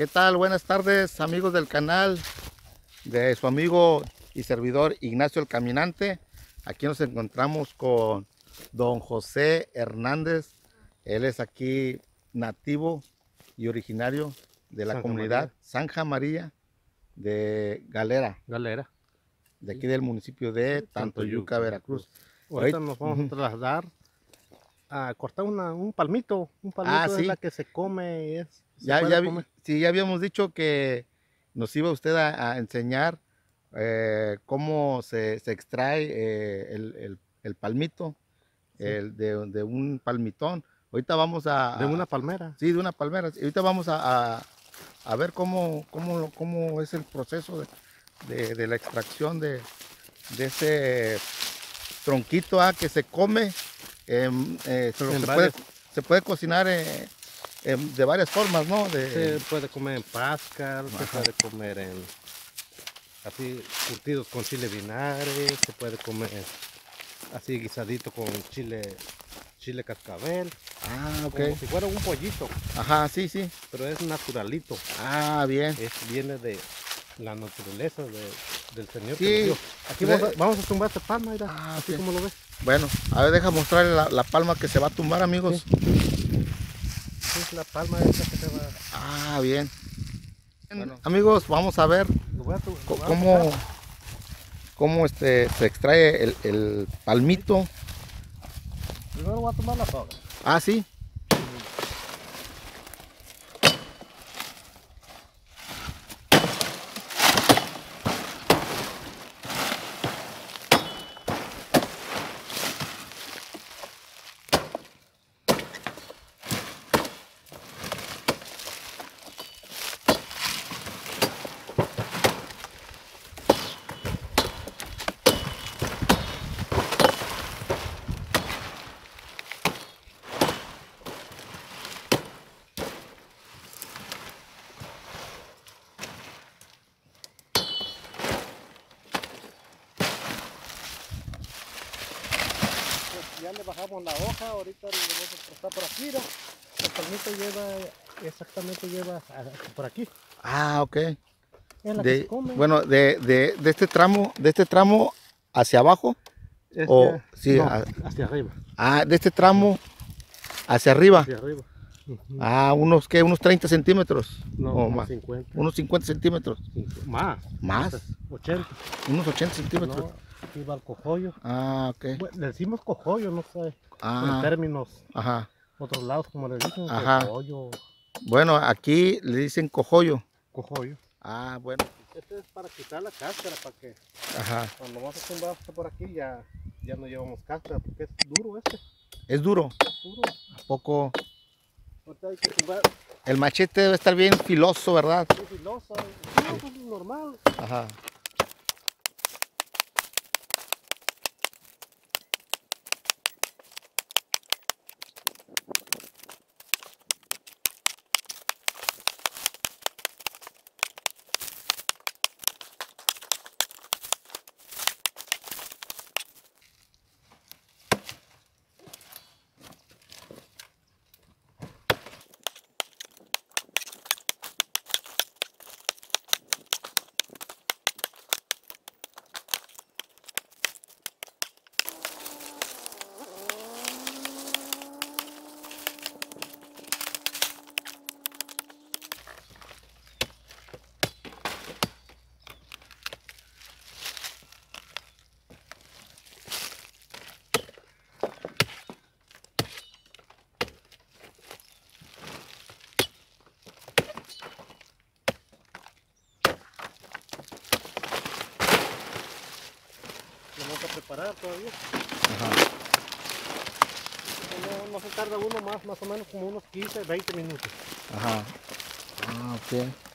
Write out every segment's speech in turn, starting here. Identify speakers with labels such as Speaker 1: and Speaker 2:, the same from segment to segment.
Speaker 1: ¿Qué tal? Buenas tardes amigos del canal de su amigo y servidor Ignacio el Caminante. Aquí nos encontramos con don José Hernández. Él es aquí nativo y originario de la comunidad
Speaker 2: María.
Speaker 1: Sanja María de Galera,
Speaker 2: Galera.
Speaker 1: de aquí del municipio de Tantoyuca, Veracruz.
Speaker 2: Ahorita
Speaker 1: Ahorita-
Speaker 2: nos vamos a trasladar a cortar una, un palmito. Un palmito
Speaker 1: Ah,
Speaker 2: es la que se come. Es,
Speaker 1: Ya, ya,
Speaker 2: comer.
Speaker 1: sí, ya habíamos dicho que nos iba usted a, a enseñar eh, cómo se, se extrae eh, el, el- el palmito
Speaker 2: Sí.
Speaker 1: el de, de un palmitón. Ahorita vamos a...
Speaker 2: De una palmera.
Speaker 1: Sí, de una palmera. Ahorita vamos a, a- a ver cómo, cómo, cómo es el proceso de, de- de la extracción de, de ese tronquito ah, que se come. Em, eh, se, puede, se puede cocinar eh, em, de varias formas, ¿no? De,
Speaker 2: Se puede comer en pascal, se puede comer en así curtidos con chile vinagre, se puede comer así guisadito con chile chile cascabel,
Speaker 1: Ah, ok.
Speaker 2: como si fuera un pollito,
Speaker 1: Ajá, sí, sí.
Speaker 2: pero es naturalito,
Speaker 1: Ah, bien.
Speaker 2: es viene de la naturaleza de- del Señor
Speaker 1: Sí,
Speaker 2: que nos dio. Aquí vamos a, vamos a tumbar esta palma, mira,
Speaker 1: Ah,
Speaker 2: así
Speaker 1: sí.
Speaker 2: como lo ves.
Speaker 1: Bueno, a ver, deja mostrarle la, la palma que se va a tumbar, amigos.
Speaker 2: Es la palma esta que se va,
Speaker 1: Ah, bien.
Speaker 2: Bueno.
Speaker 1: Amigos, vamos a ver
Speaker 2: a tu- a
Speaker 1: cómo, cómo este, se extrae el, el palmito.
Speaker 2: Primero voy a tomar la soga.
Speaker 1: Ah, sí.
Speaker 2: Ya le bajamos la hoja, ahorita le vamos a cortar por aquí, mira. El palmito lleva, exactamente lleva a- por aquí.
Speaker 1: Ah, ok.
Speaker 2: Es la que se come.
Speaker 1: bueno, de, de, de este tramo, de este tramo hacia abajo.
Speaker 2: Este-
Speaker 1: o- sí,
Speaker 2: no,
Speaker 1: a-
Speaker 2: hacia arriba,
Speaker 1: Ah, de este tramo hacia arriba.
Speaker 2: hacia arriba. Ujú.
Speaker 1: Ah, unos que unos 30 centímetros.
Speaker 2: no,
Speaker 1: o más.
Speaker 2: 50.
Speaker 1: Unos 50 centímetros.
Speaker 2: Más.
Speaker 1: ¿Más?
Speaker 2: 80.
Speaker 1: Unos 80 centímetros.
Speaker 2: No, aquí va el cojollo.
Speaker 1: Ah, ok.
Speaker 2: Bueno, le decimos cojollo, no sé. En
Speaker 1: Ah,
Speaker 2: términos
Speaker 1: ajá.
Speaker 2: otros lados, como le dicen,
Speaker 1: Ajá.
Speaker 2: cojollo.
Speaker 1: Bueno, aquí le dicen cojollo.
Speaker 2: Cojollo.
Speaker 1: Ah, bueno.
Speaker 2: Este es para quitar la cáscara, para que
Speaker 1: Ajá.
Speaker 2: cuando vamos a tumbar esto por aquí ya, ya no llevamos cáscara, porque es duro este.
Speaker 1: Es duro.
Speaker 2: Duro.
Speaker 1: ¿A poco?
Speaker 2: Ahorita hay que tumbar
Speaker 1: El machete debe estar bien filoso, ¿verdad?
Speaker 2: No, pues normal.
Speaker 1: Ajá.
Speaker 2: Lo vamos a preparar todavía.
Speaker 1: Ajá.
Speaker 2: No, no se tarda uno más, más o menos como unos 15, 20 minutos.
Speaker 1: Ajá. Ah, ok.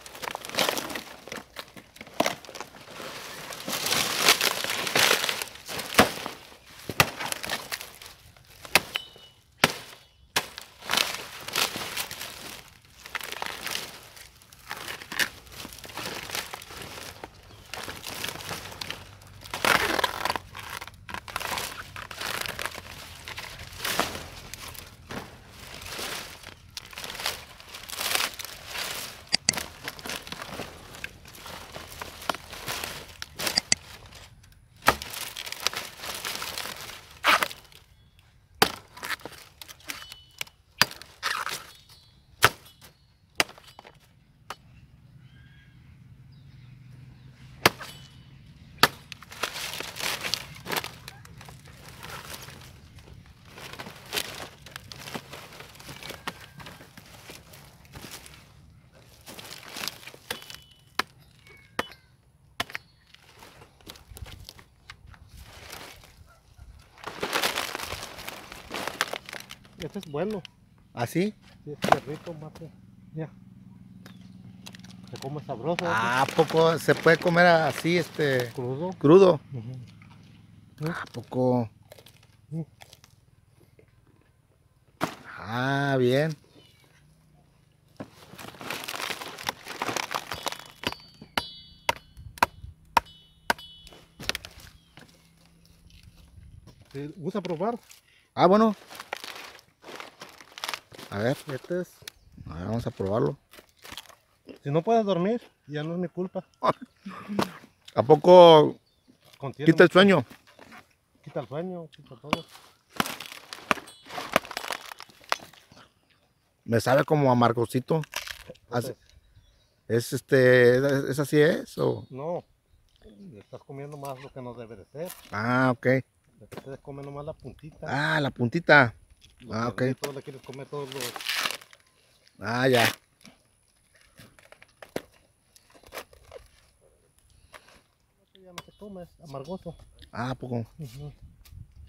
Speaker 2: Es bueno.
Speaker 1: ¿Así?
Speaker 2: Sí, este es rico, mate. Ya. Se come sabroso. este,
Speaker 1: Ah, ¿a poco se puede comer así, este,
Speaker 2: Crudo.
Speaker 1: crudo? ¿A poco? Ah, bien.
Speaker 2: Sí, ¿Gusta probar?
Speaker 1: Ah, bueno. A ver,
Speaker 2: Este es.
Speaker 1: a ver, vamos a probarlo.
Speaker 2: Si no puedes dormir, ya no es mi culpa.
Speaker 1: ¿A poco
Speaker 2: Contiene
Speaker 1: quita el sueño?
Speaker 2: quita el sueño, quita todo.
Speaker 1: Me sabe como amargosito.
Speaker 2: Entonces,
Speaker 1: ¿Es este, es, es así es? O?
Speaker 2: no, estás comiendo más lo que no debe de ser.
Speaker 1: Ah, ok.
Speaker 2: Ustedes comen nomás la puntita.
Speaker 1: Ah, la puntita.
Speaker 2: Los
Speaker 1: ah, ok.
Speaker 2: cerditos le quieres comer todos los...
Speaker 1: Ah, ya.
Speaker 2: Ya no se come, es amargoso.
Speaker 1: Ah, ¿a poco.
Speaker 2: Ujú.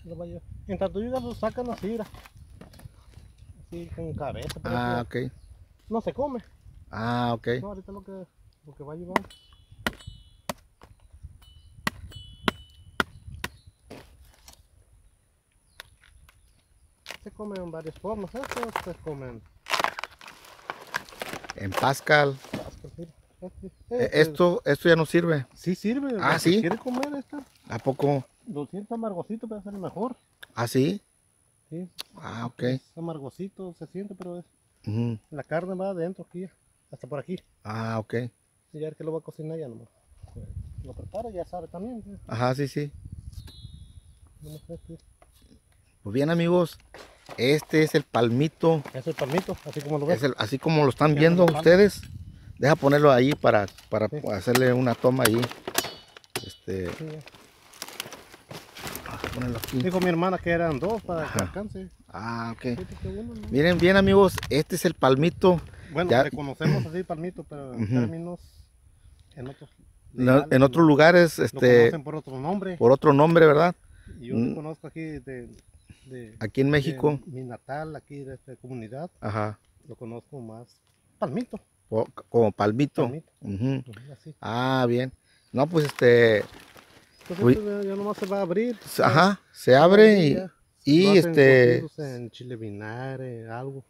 Speaker 2: Se lo va a llevar. En tanto ellos lo sacan así, mira. Así con cabeza.
Speaker 1: Ah, ok.
Speaker 2: No se come.
Speaker 1: Ah, ok.
Speaker 2: No, ahorita lo que, lo que va a llevar. Se come en varias formas. Estos se comen.
Speaker 1: En Pascal.
Speaker 2: Pascal, mira, este,
Speaker 1: Eh,
Speaker 2: este,
Speaker 1: Esto, esto ya no sirve.
Speaker 2: Sí sirve.
Speaker 1: Ah, ¿sí?
Speaker 2: quiere comer esta?
Speaker 1: ¿A poco?
Speaker 2: Lo siento amargosito, pero es el mejor.
Speaker 1: ¿Ah, sí?
Speaker 2: Sí,
Speaker 1: Ah, ok.
Speaker 2: es amargosito, se siente, pero es,
Speaker 1: Ujú.
Speaker 2: la carne va adentro aquí, hasta por aquí.
Speaker 1: Ah, ok.
Speaker 2: Y ya el que lo va a cocinar ya nomás. Lo prepara, ya sabe también.
Speaker 1: Ajá, sí, sí.
Speaker 2: este.
Speaker 1: Pues bien, amigos. Este es el palmito.
Speaker 2: Es el palmito, así como lo
Speaker 1: el- así como lo están viendo ustedes. Deja ponerlo ahí para, para
Speaker 2: Sí.
Speaker 1: hacerle una toma ahí. Este,
Speaker 2: Sí,
Speaker 1: aquí.
Speaker 2: Dijo mi hermana que eran dos para que
Speaker 1: Ajá.
Speaker 2: alcance.
Speaker 1: Ah, ok. Miren bien, amigos. Este es el palmito.
Speaker 2: Bueno,
Speaker 1: Ya-
Speaker 2: le conocemos así palmito, pero en términos en otros
Speaker 1: No-
Speaker 2: legales,
Speaker 1: en otros lugares,
Speaker 2: lo
Speaker 1: este,
Speaker 2: conocen por otro nombre.
Speaker 1: por otro nombre, ¿verdad?
Speaker 2: Yo
Speaker 1: Mm.
Speaker 2: lo conozco aquí de, de,
Speaker 1: Aquí en México.
Speaker 2: de mi natal, aquí de esta comunidad,
Speaker 1: Ajá.
Speaker 2: lo conozco más palmito.
Speaker 1: po- Como palmito.
Speaker 2: Palmito. Así.
Speaker 1: Ah, bien. No, pues este,
Speaker 2: Entonces
Speaker 1: Uy.
Speaker 2: esto ya, nomás se va a abrir.
Speaker 1: ajá, se abre y, y este,
Speaker 2: cocidos En chile vinagre, algo.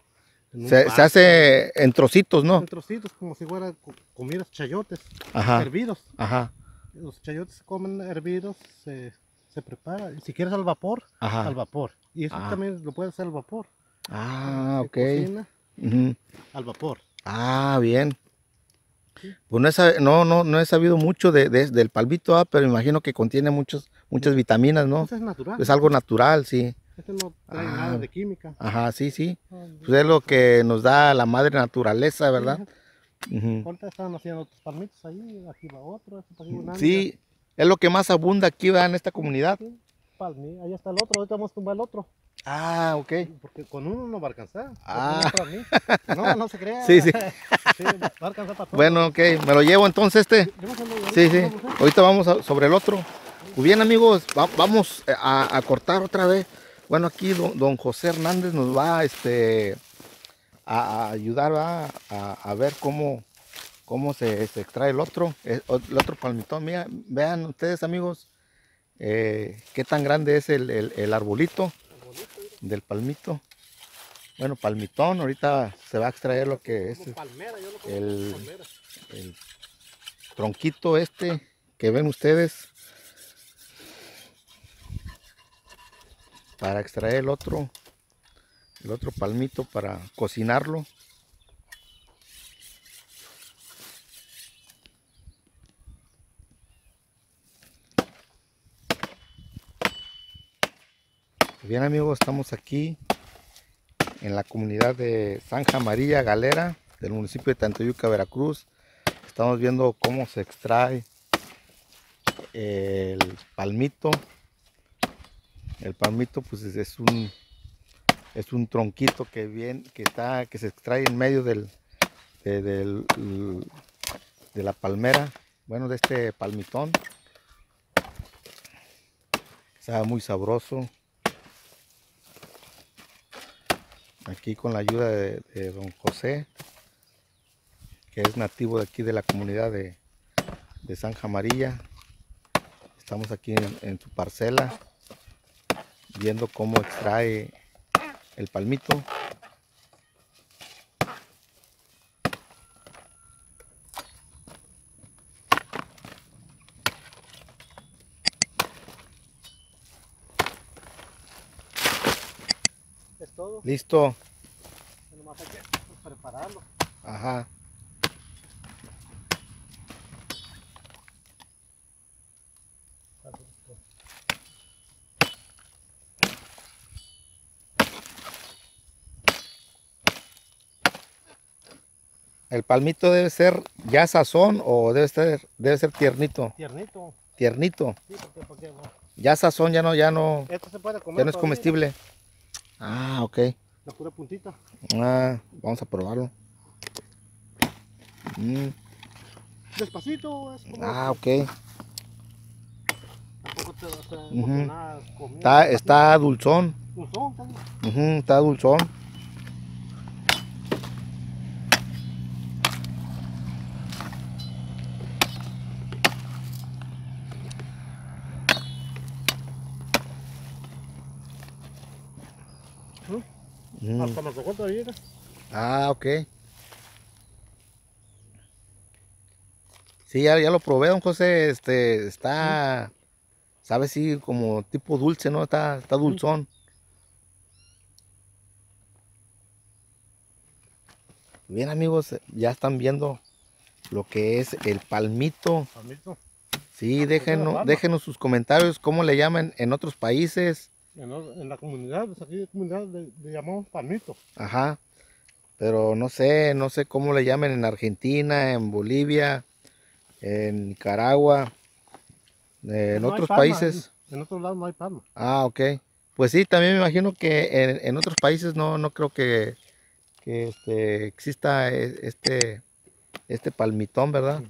Speaker 2: en un
Speaker 1: se, hace en trocitos, ¿no?
Speaker 2: En trocitos, como si fuera co- comieras chayotes
Speaker 1: Ajá,
Speaker 2: hervidos.
Speaker 1: ajá,
Speaker 2: Los chayotes se comen hervidos, se, se prepara. Si quieres al vapor,
Speaker 1: ajá.
Speaker 2: al vapor. Y eso
Speaker 1: Ah.
Speaker 2: también lo puedes hacer al vapor.
Speaker 1: Ah,
Speaker 2: Se
Speaker 1: ok.
Speaker 2: cocina al vapor.
Speaker 1: Ah, bien. Pues no he, no, no, no he sabido mucho de, de- del palmito, ah, pero imagino que contiene muchos, muchas vitaminas, ¿no?
Speaker 2: Eso es natural.
Speaker 1: Es algo natural, sí.
Speaker 2: Este no trae
Speaker 1: Ah.
Speaker 2: nada de química.
Speaker 1: Ajá, sí, sí.
Speaker 2: No,
Speaker 1: Pues es lo que nos da la madre naturaleza, ¿verdad?
Speaker 2: Sí,
Speaker 1: Ujú.
Speaker 2: Ahorita están haciendo otros palmitos ahí, aquí va otro, este aquí
Speaker 1: Sí, es lo que más abunda aquí, ¿verdad? En esta comunidad.
Speaker 2: Sí, palmi, ahí está el otro, ahorita vamos a tumbar el otro.
Speaker 1: Ah, ok.
Speaker 2: Porque con uno no va a alcanzar.
Speaker 1: Ah.
Speaker 2: No, no se crea.
Speaker 1: Sí, sí.
Speaker 2: Sí, va a alcanzar para todos.
Speaker 1: Bueno, ok, me lo llevo entonces este. Sí, sí. Ahorita vamos a- sobre el otro. Pues bien, amigos, va- vamos a, a cortar otra vez. Bueno, aquí don, don José Hernández nos va este, a, a ayudar. A, a ver cómo, cómo se, se extrae el otro, el, el otro palmitón. Mira, vean ustedes, amigos, eh, qué tan grande es el, el- el arbolito del palmito. Bueno, palmitón, ahorita se va a extraer lo que es el- el tronquito este que ven ustedes. Para extraer el otro el otro palmito para cocinarlo bien amigos estamos aquí en la comunidad de Zanja María Galera del municipio de Tantoyuca Veracruz Estamos viendo cómo se extrae el palmito. El palmito pues es- un es un tronquito que bien que está que se extrae en medio del de, del- de la palmera, bueno, de este palmitón. Sabe muy sabroso. Aquí con la ayuda de, de don José, que es nativo de aquí de la comunidad de, de Zanja Amarilla. Estamos aquí en, en su parcela, viendo cómo extrae el palmito. Listo.
Speaker 2: Nomás hay que prepararlo.
Speaker 1: Ajá. El palmito debe ser ya sazón o debe ser, debe ser tiernito.
Speaker 2: Tiernito.
Speaker 1: Tiernito.
Speaker 2: Sí, porque, porque no.
Speaker 1: Ya sazón ya no, ya no,
Speaker 2: Esto se puede comer.
Speaker 1: ya no es comestible. Ah, ok.
Speaker 2: La pura puntita.
Speaker 1: Ah, vamos a probarlo. Mm,
Speaker 2: Despacito, es como.
Speaker 1: ah, ok.
Speaker 2: Tampoco te vas a
Speaker 1: Ujú.
Speaker 2: emocionar comiendo
Speaker 1: Está, dulzón.
Speaker 2: Dulzón, está
Speaker 1: dulzón. Mm,
Speaker 2: Hasta me tocó todavía. mira.
Speaker 1: Ah, ok. Sí, ya, ya lo probé, don José. Este, está, sabe, sí, como tipo dulce, ¿no? Está, está dulzón. Bien, amigos, ya están viendo lo que es el palmito.
Speaker 2: Palmito.
Speaker 1: Sí,
Speaker 2: la
Speaker 1: déjenos,
Speaker 2: palma.
Speaker 1: déjenos sus comentarios, cómo le llaman en otros países.
Speaker 2: En, en la comunidad, pues aquí de comunidad le, le llamamos palmito.
Speaker 1: Ajá. Pero no sé, no sé cómo le llaman en Argentina, en Bolivia, en Nicaragua, eh, en
Speaker 2: No hay
Speaker 1: otros
Speaker 2: palma,
Speaker 1: países.
Speaker 2: En, en otros lados no hay palma.
Speaker 1: Ah, ok. Pues sí, también me imagino que en, en otros países no, no creo que, que este, exista e- este, este palmitón, ¿verdad?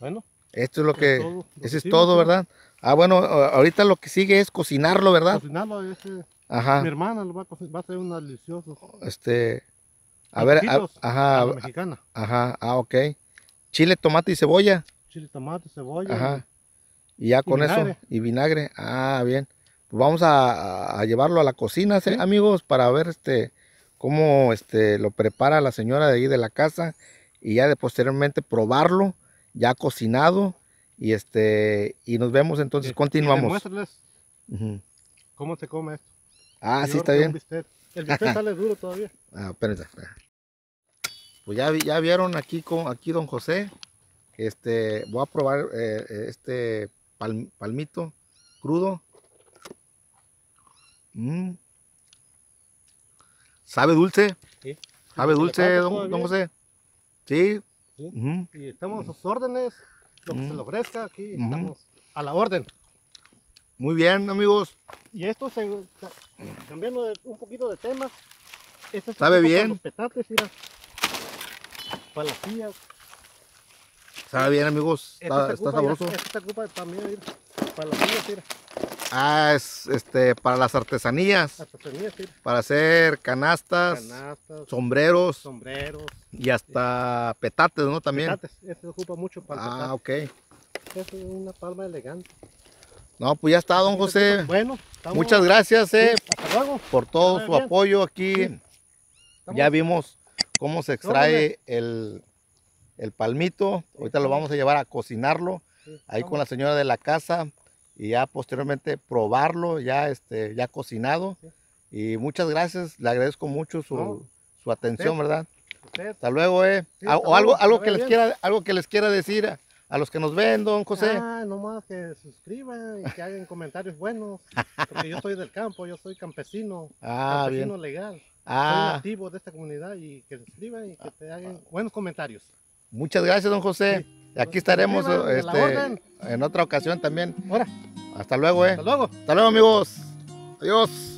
Speaker 2: Bueno,
Speaker 1: Esto es lo que,
Speaker 2: todo, lo que
Speaker 1: es todo. ¿verdad? Ah, bueno, ahorita lo que sigue es cocinarlo, ¿verdad?
Speaker 2: cocinarlo, ese,
Speaker 1: Ajá.
Speaker 2: mi hermana lo va a cocinar, va a hacer unos deliciosos.
Speaker 1: Este, a ver, a- ajá,
Speaker 2: a la mexicana.
Speaker 1: ajá, ah, ok. Chile, tomate y cebolla.
Speaker 2: Chile, tomate, cebolla.
Speaker 1: Ajá. Y ya con eso. Y vinagre. Ah, bien. Pues vamos a, llevarlo a la cocina, ¿sí, amigos, para ver este cómo este lo prepara la señora de ahí de la casa y ya de posteriormente probarlo ya cocinado y este y nos vemos entonces
Speaker 2: Y- y
Speaker 1: continuamos. Ujú.
Speaker 2: cómo se come esto.
Speaker 1: Ah, sí está bien.
Speaker 2: El bistec sale duro todavía.
Speaker 1: Ah, espera. Pues ya, ya vieron aquí con aquí don José. Este, voy a probar eh, eh, este pal- palmito crudo. Mm. ¿Sabe dulce?
Speaker 2: Sí.
Speaker 1: ¿Sabe dulce, don, don. José? Sí.
Speaker 2: Sí. Y estamos a sus órdenes. Lo que se le ofrezca aquí, estamos a la orden.
Speaker 1: Muy bien, amigos.
Speaker 2: Y esto, se, cambiando de- un poquito de tema. Este se
Speaker 1: ¿Sabe
Speaker 2: ocupa para
Speaker 1: bien?
Speaker 2: Los petates, mira. Para las sillas.
Speaker 1: Sabe bien, amigos.
Speaker 2: Este
Speaker 1: Está, está
Speaker 2: ocupa, mira,
Speaker 1: sabroso.
Speaker 2: Este ocupa también, mira. Para las sillas, mira.
Speaker 1: Ah, es este para las artesanías,
Speaker 2: Artesanías, mira.
Speaker 1: para hacer canastas,
Speaker 2: Canastas,
Speaker 1: sombreros
Speaker 2: sombreros,
Speaker 1: y hasta petates, ¿no? También.
Speaker 2: petates. Este se ocupa mucho para
Speaker 1: Ah,
Speaker 2: petate.
Speaker 1: ok.
Speaker 2: Esta es una palma elegante.
Speaker 1: No, pues ya está, don José.
Speaker 2: Bueno, estamos-
Speaker 1: Muchas gracias eh,
Speaker 2: Sí, hasta luego.
Speaker 1: por todo su apoyo aquí.
Speaker 2: Sí.
Speaker 1: Ya vimos cómo se extrae el, el palmito. Ahorita lo vamos a llevar a cocinarlo
Speaker 2: sí,
Speaker 1: ahí con la señora de la casa y ya posteriormente probarlo ya este ya cocinado. Y muchas gracias, le agradezco mucho su,
Speaker 2: No.
Speaker 1: su atención. ¿verdad?
Speaker 2: Usted,
Speaker 1: Hasta luego, eh.
Speaker 2: Sí, hasta
Speaker 1: o algo,
Speaker 2: luego,
Speaker 1: algo
Speaker 2: que
Speaker 1: les quiera, algo que les quiera decir a, los que nos ven, don José.
Speaker 2: Ah, nomás que suscriban y que hagan comentarios buenos. Porque yo soy del campo, yo soy campesino.
Speaker 1: Ah,
Speaker 2: campesino
Speaker 1: bien.
Speaker 2: legal. Soy
Speaker 1: Ah,
Speaker 2: nativo de esta comunidad y que se suscriban y que te hagan buenos comentarios.
Speaker 1: muchas gracias, don José. Y aquí estaremos este, en otra ocasión también.
Speaker 2: Ahora,
Speaker 1: Hasta luego, eh.
Speaker 2: hasta luego.
Speaker 1: Hasta luego, amigos. Adiós.